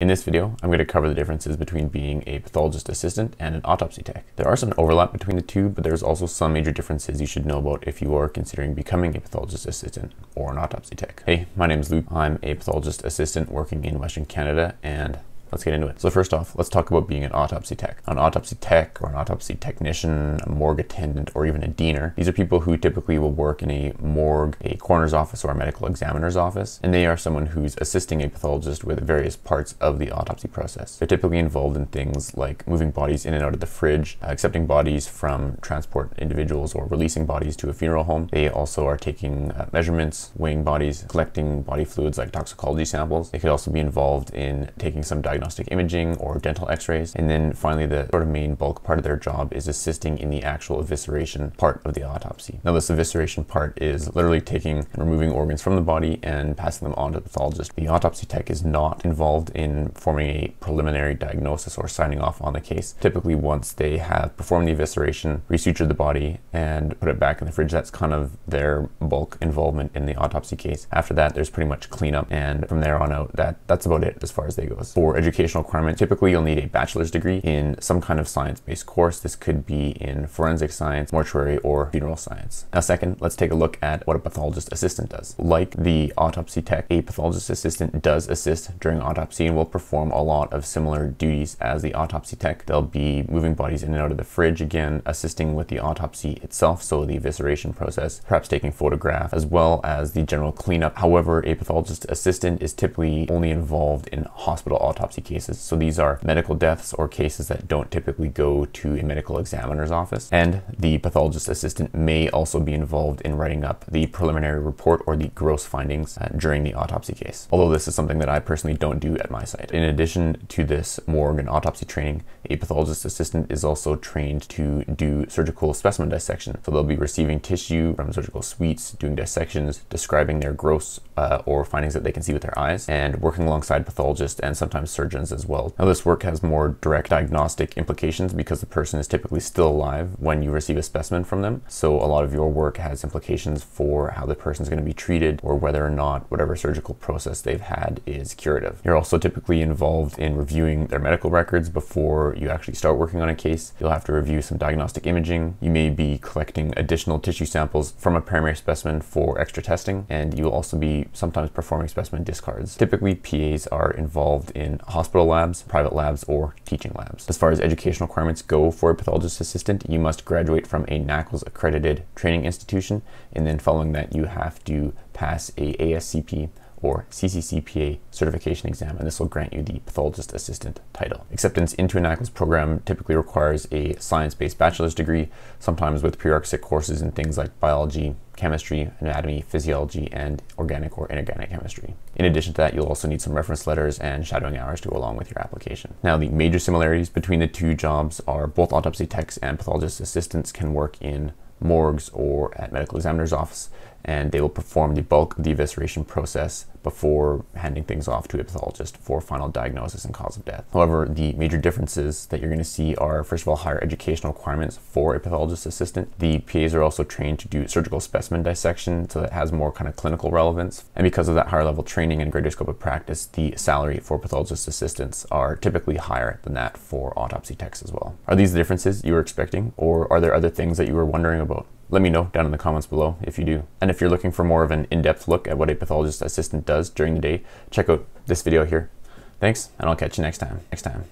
In this video, I'm going to cover the differences between being a pathologist assistant and an autopsy tech. There are some overlap between the two, but there's also some major differences you should know about if you are considering becoming a pathologist assistant or an autopsy tech. Hey, my name is Luke. I'm a pathologist assistant working in Western Canada, and Let's get into it. So first off, let's talk about being an autopsy tech. An autopsy tech or an autopsy technician, a morgue attendant, or even a diener. These are people who typically will work in a morgue, a coroner's office, or a medical examiner's office, and they are someone who's assisting a pathologist with various parts of the autopsy process. They're typically involved in things like moving bodies in and out of the fridge, uh, accepting bodies from transport individuals, or releasing bodies to a funeral home. They also are taking uh, measurements, weighing bodies, collecting body fluids like toxicology samples. They could also be involved in taking some diagnostic diagnostic imaging or dental x-rays. And then finally, the sort of main bulk part of their job is assisting in the actual evisceration part of the autopsy. Now this evisceration part is literally taking and removing organs from the body and passing them on to the pathologist. The autopsy tech is not involved in forming a preliminary diagnosis or signing off on the case. Typically once they have performed the evisceration, resutured the body and put it back in the fridge, that's kind of their bulk involvement in the autopsy case. After that, there's pretty much cleanup and from there on out, that that's about it as far as they goes. For education educational requirement, typically you'll need a bachelor's degree in some kind of science-based course. This could be in forensic science, mortuary, or funeral science. Now second, let's take a look at what a pathologist assistant does. Like the autopsy tech, a pathologist assistant does assist during autopsy and will perform a lot of similar duties as the autopsy tech. They'll be moving bodies in and out of the fridge, again, assisting with the autopsy itself, so the evisceration process, perhaps taking photographs, as well as the general cleanup. However, a pathologist assistant is typically only involved in hospital autopsy cases. So these are medical deaths or cases that don't typically go to a medical examiner's office. And the pathologist assistant may also be involved in writing up the preliminary report or the gross findings uh, during the autopsy case. Although this is something that I personally don't do at my site. In addition to this morgue and autopsy training, a pathologist assistant is also trained to do surgical specimen dissection. So they'll be receiving tissue from surgical suites, doing dissections, describing their gross uh, or findings that they can see with their eyes, and working alongside pathologists and sometimes surgeons as well. Now this work has more direct diagnostic implications because the person is typically still alive when you receive a specimen from them. So a lot of your work has implications for how the person is going to be treated or whether or not whatever surgical process they've had is curative. You're also typically involved in reviewing their medical records before you actually start working on a case. You'll have to review some diagnostic imaging. You may be collecting additional tissue samples from a primary specimen for extra testing, and you will also be sometimes performing specimen discards. Typically, PAs are involved in hospital labs, private labs, or teaching labs. As far as educational requirements go for a pathologist assistant, you must graduate from a NAACLS accredited training institution, and then following that, you have to pass a ASCP or CCCPA certification exam, and this will grant you the pathologist assistant title. Acceptance into an NAACLS program typically requires a science-based bachelor's degree, sometimes with prerequisite courses in things like biology, chemistry, anatomy, physiology, and organic or inorganic chemistry. In addition to that, you'll also need some reference letters and shadowing hours to go along with your application. Now, the major similarities between the two jobs are both autopsy techs and pathologist assistants can work in morgues or at medical examiner's office and they will perform the bulk of the evisceration process before handing things off to a pathologist for final diagnosis and cause of death. However, the major differences that you're going to see are, first of all, higher educational requirements for a pathologist assistant. The PAs are also trained to do surgical specimen dissection, so that has more kind of clinical relevance. And because of that higher level training and greater scope of practice, the salary for pathologist assistants are typically higher than that for autopsy techs as well. Are these the differences you were expecting, or are there other things that you were wondering about? Let me know down in the comments below if you do. And if you're looking for more of an in-depth look at what a pathologist assistant does during the day, check out this video here. Thanks, and I'll catch you next time. Next time.